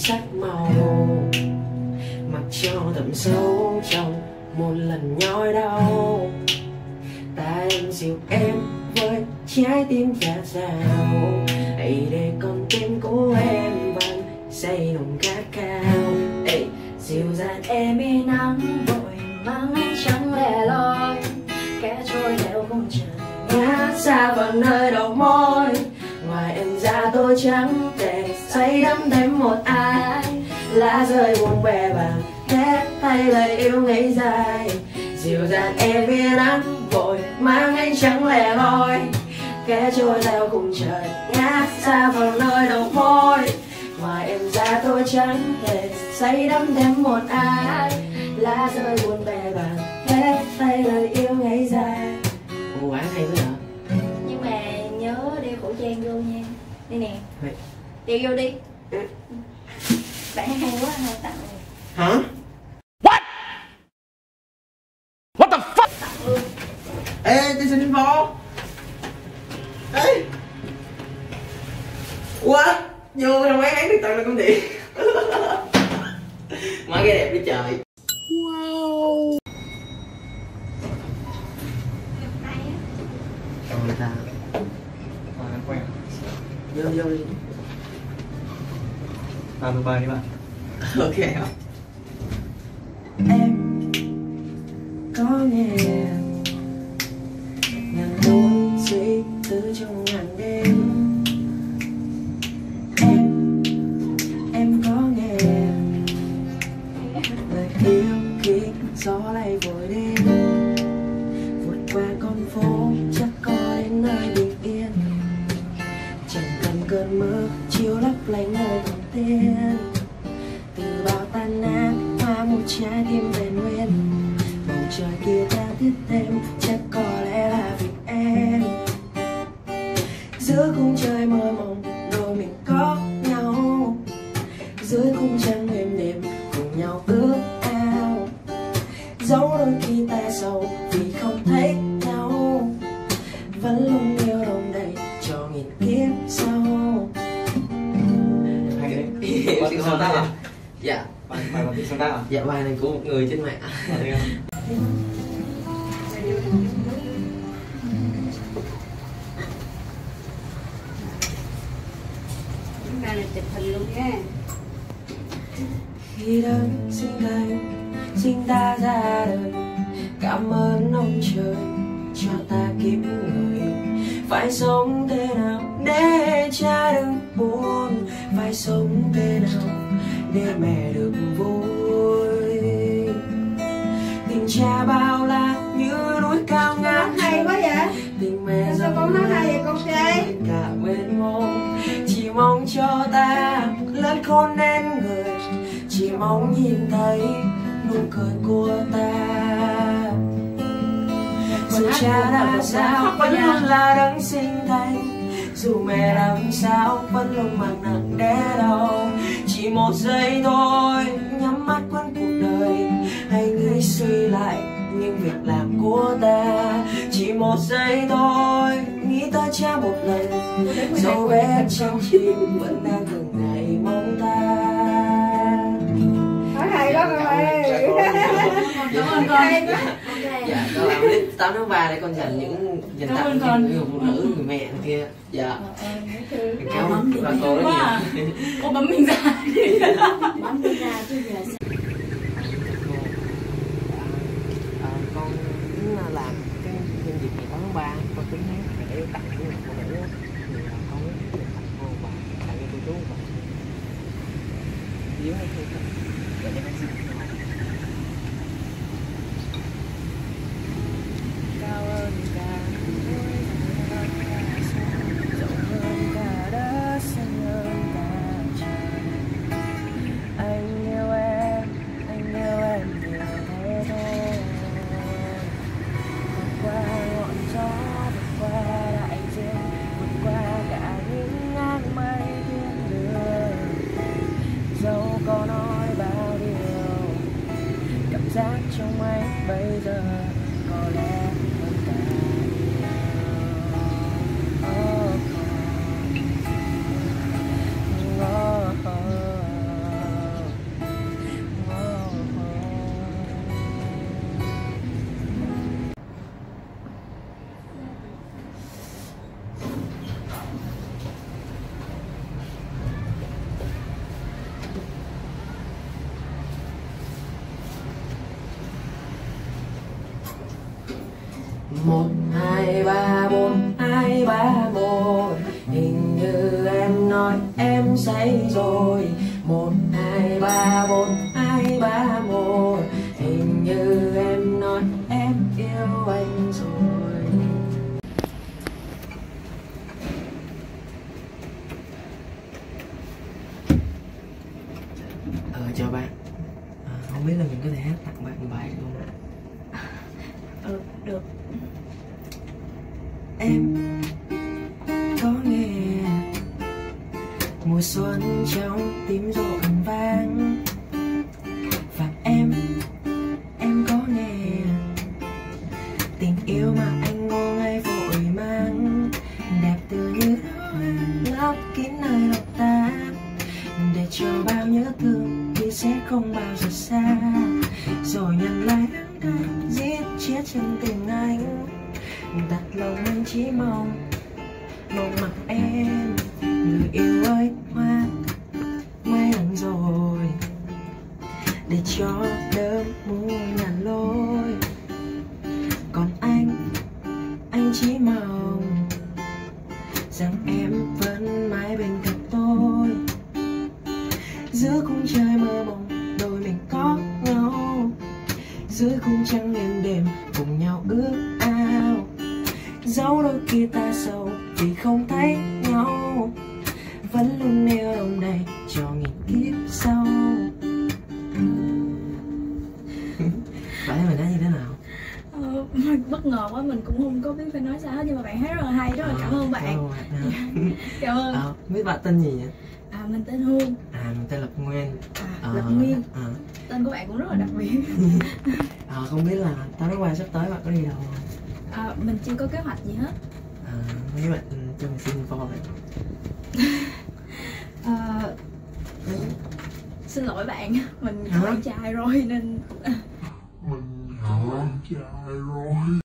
sắc màu. Mặc cho thầm sâu trong một lần nhói đau. Ta em dịu em với trái tim khát khao hãy để con tim của em vẫn say nồng khát cao Ê, dịu dàng em đi nắng vội mang anh trắng lẻ loi. Kẻ trôi theo khung trời ngã xa vào nơi đầu môi. Ngoài em ra tôi trắng để say đắm thêm một ai lá rơi buồn bè vàng hết thay lời yêu ngây dài. Dịu dàng em biết nắng vội mang ánh trắng lẻ loi. Kẻ trôi theo cùng trời ngã xa vào nơi đầu môi. Ngoài em ra tôi chẳng thể say đắm thêm một ai. Lá rơi buồn bè vàng hết thay lời yêu ngây dài. Ồ, án hay quá hả? nhưng mà nhớ đeo khẩu trang vô nha. Đây nè. Đeo vô đi. Ừ. bạn hay quá hay tặng Hả? tặng luôn. Ê, tôi xin vô Ê. What? Vô trong quán án được tặng được công điện Mở cái đẹp đi trời. Trời ta. Mà em quen. Vô vô đi À, bye bye đi bạn. Ok. Em có nghe ngàn nỗi suy tư trong ngàn đêm. Em, em có nghe lời yêu khi gió lay vội đêm nơi từ bao tan nát, hoa một trái tim bền nguyên. Bầu trời kia ta thiết thêm, chắc có lẽ là vì em. Giữa khung trời mơ mộng đôi mình có nhau. Dưới khung trăng Em Bạn xin tự không sáng tác à? dạ. Bạn là tự sáng tác à? dạ bài này của một người trên mạng. Chúng ta là chụp hình luôn nha. Khi đấng sinh thành sinh ta ra đời cảm ơn ông trời cho ta kiếp người. Phải sống thế nào để cha đừng buồn phải sống thế nào để mẹ được vui? Tình cha bao la như núi cao ngát hay quá vậy. tình mẹ sao con nói hay vậy con trai? cả bên mong. Chỉ mong cho ta lớn khôn nên người. Chỉ mong nhìn thấy nụ cười của ta. Dù cha đã sao vẫn luôn là đấng sinh thành dù mẹ làm sao vẫn luôn mang nặng đẻ đau chỉ một giây thôi nhắm mắt quên cuộc đời hãy nghĩ suy lại những việc làm của ta chỉ một giây thôi nghĩ tới cha một lần dấu vết trong tim vẫn đang từng ngày mong ta nói hay đó con ơi cảm ơn con hay dạ con làm clip 8 tháng 3 để con dành những dành Cảm tặng ơn cho con. người phụ nữ người mẹ kia. Dạ. Cảm ơn bà cô rất nhiều à. cô bấm mình ra. Bấm đi ra chứ giờ Ờ, con tính làm cái nhân dịp ngày 8 tháng 3 con tính để tặng những người phụ nữ thì là con muốn tặng cô và tặng cho cô chú và dưới hay không? Để cho con xin xác trong anh bây giờ. Một hai ba bốn hai ba một. Hình như em nói em say rồi. Một hai ba bốn hai ba một. Hình như em nói em yêu anh rồi. Ờ chào bạn. À, không biết là mình có thể hát tặng bạn bài không ừ được. Em có nghe mùa xuân trong tím rộn vang. Và em em có nghe tình yêu mà anh ngô ngay vội mang. Đẹp từ như đôi lấp kín nơi lòng ta để cho bao nhớ thương thì sẽ không bao giờ xa. Rồi nhận lại đắng giết chết chân tình anh. Đặt lòng anh chỉ mong mong mặt em, người yêu ơi, hoa quen rồi. Để cho đỡ muôn ngàn lối còn anh anh chỉ mong rằng em vẫn mãi bên cạnh tôi. Giữa khung trời mơ mộng dưới khung trăng êm đềm cùng nhau ước ao. Dẫu đôi khi ta sầu vì không thấy nhau. Vẫn luôn yêu lòng này cho nghìn kiếp sau. Bạn thấy mình nói như thế nào? Ờ, bất ngờ quá mình cũng không có biết phải nói sao hết nhưng mà bạn hát rất là hay rất là cảm ơn bạn. cảm ơn à, biết bạn tên gì vậy? À mình tên hương. À mình tên lập nguyên. À lập nguyên. à, tên của bạn cũng rất là đặc biệt. À, không biết là tao nói qua sắp tới bạn có đi đâu không? À, mình chưa có kế hoạch gì hết. À, mấy bạn cho mình xin info vậy. À, xin lỗi bạn mình có trai rồi nên mình hả trai rồi